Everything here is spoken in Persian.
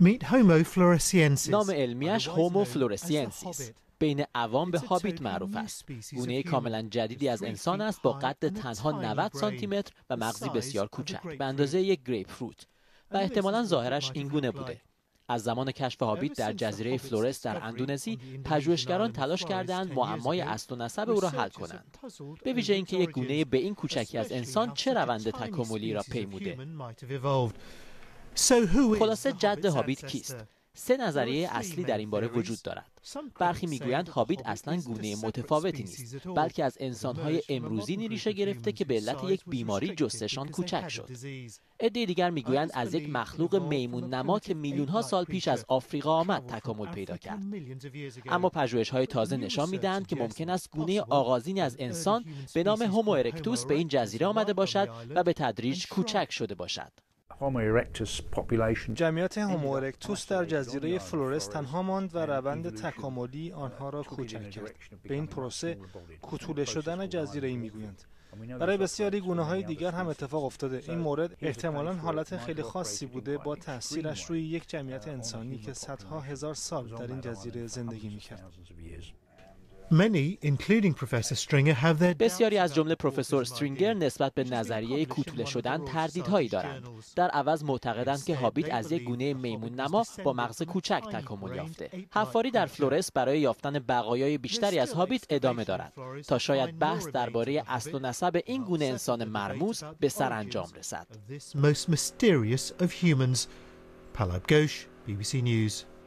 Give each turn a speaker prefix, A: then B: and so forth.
A: Meet Homo floresiensis.
B: نام علمیش هومو فلورسینسیس بین عوام به هابیت معروف است. گونه کاملا جدیدی از انسان است با قد تنها 90 سانتی متر و مغزی بسیار کوچک. به اندازه یک گریپ فروت و احتمالا ظاهرش این گونه بوده. از زمان کشف هابیت در جزیره فلورس در اندونزی پژوهشگران تلاش کردند معمای اصل و نسب او را حل کنند. به ویژه اینکه یک گونه به این کوچکی از انسان چه روند تکاملی را پیموده خلاصه جد هابیت کیست؟ سه نظریه اصلی در این باره وجود دارد. برخی می‌گویند هابیت اصلا گونه متفاوتی نیست بلکه از انسانهای امروزی ریشه گرفته که به علت یک بیماری جستشان کوچک شد. عده دیگر می‌گویند از یک مخلوق میمون نما که میلیون ها سال پیش از آفریقا آمد تکامل پیدا کرد. اما پژوهش های تازه نشان می‌دهند که ممکن است گونه آغازینی از انسان به نام هومو ارکتوس به این جزیره آمده باشد و به تدریج کوچک شده باشد
C: جمعیت هومو ارکتوس در جزیره فلورس تنها ماند و روند تکاملی آنها را کوچک کرد. به این پروسه کوتوله شدن جزیره ای می‌گویند. برای بسیاری گونه های دیگر هم اتفاق افتاده. این مورد احتمالا حالت خیلی خاصی بوده با تاثیرش روی یک جمعیت انسانی که صدها هزار سال در این جزیره زندگی می‌کرد.
B: بسیاری از جمله پروفسور استرینگر نسبت به نظریه کوتوله شدن تردیدهایی دارند. در عوض معتقدند که هابیت از یک گونه میمون نما با مغز کوچک تکامل یافته. حفاری در فلورس برای یافتن بقایای بیشتری از هابیت ادامه دارد. تا شاید بحث درباره اصل و نسب این گونه انسان مرموز به سرانجام رسد.
A: This most mysterious of humans. Palab Ghosh, BBC News.